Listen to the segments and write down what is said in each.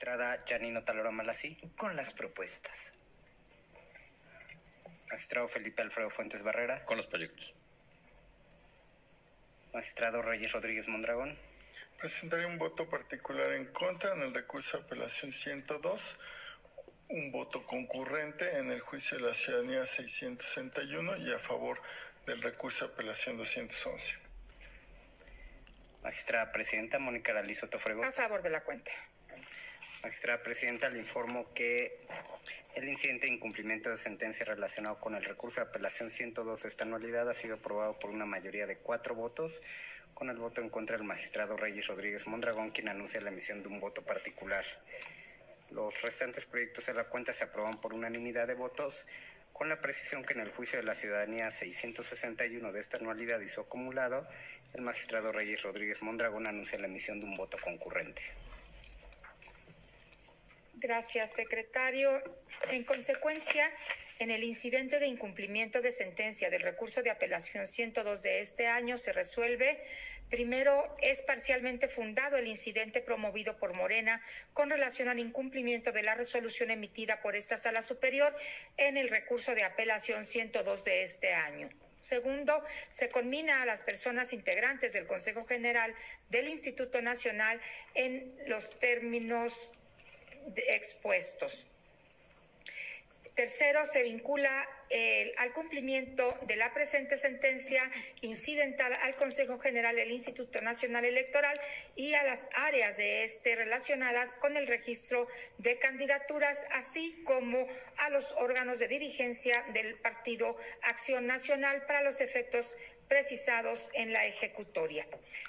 Danilo Talora Malasí. Con las propuestas. Magistrado Felipe Alfredo Fuentes Barrera. Con los proyectos. Magistrado Reyes Rodríguez Mondragón. Presentaré un voto particular en contra en el recurso de apelación 102, un voto concurrente en el juicio de la ciudadanía 661 y a favor del recurso de apelación 211. Magistrada Presidenta Mónica Aralizo Tofrego. A favor de la cuenta. Magistrada Presidenta, le informo que el incidente de incumplimiento de sentencia relacionado con el recurso de apelación 102 de esta anualidad ha sido aprobado por una mayoría de cuatro votos, con el voto en contra del magistrado Reyes Rodríguez Mondragón, quien anuncia la emisión de un voto particular. Los restantes proyectos de la cuenta se aproban por unanimidad de votos, con la precisión que en el juicio de la ciudadanía 661 de esta anualidad y su acumulado, el magistrado Reyes Rodríguez Mondragón anuncia la emisión de un voto concurrente. Gracias, secretario. En consecuencia, en el incidente de incumplimiento de sentencia del recurso de apelación 102 de este año se resuelve. Primero, es parcialmente fundado el incidente promovido por Morena con relación al incumplimiento de la resolución emitida por esta sala superior en el recurso de apelación 102 de este año. Segundo, se conmina a las personas integrantes del Consejo General del Instituto Nacional en los términos expuestos. Tercero, se vincula al cumplimiento de la presente sentencia incidental al Consejo General del Instituto Nacional Electoral y a las áreas de este relacionadas con el registro de candidaturas, así como a los órganos de dirigencia del Partido Acción Nacional para los efectos precisados en la ejecutoria.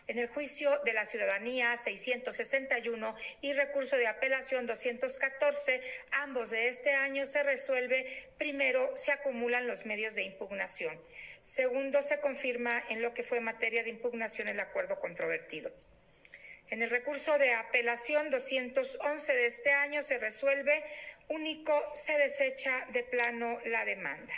En el juicio de la ciudadanía 661 y recurso de apelación 214, ambos de este año se resuelve, primero se acumulan los medios de impugnación. Segundo, se confirma en lo que fue materia de impugnación el acuerdo controvertido. En el recurso de apelación 211 de este año se resuelve, único se desecha de plano la demanda.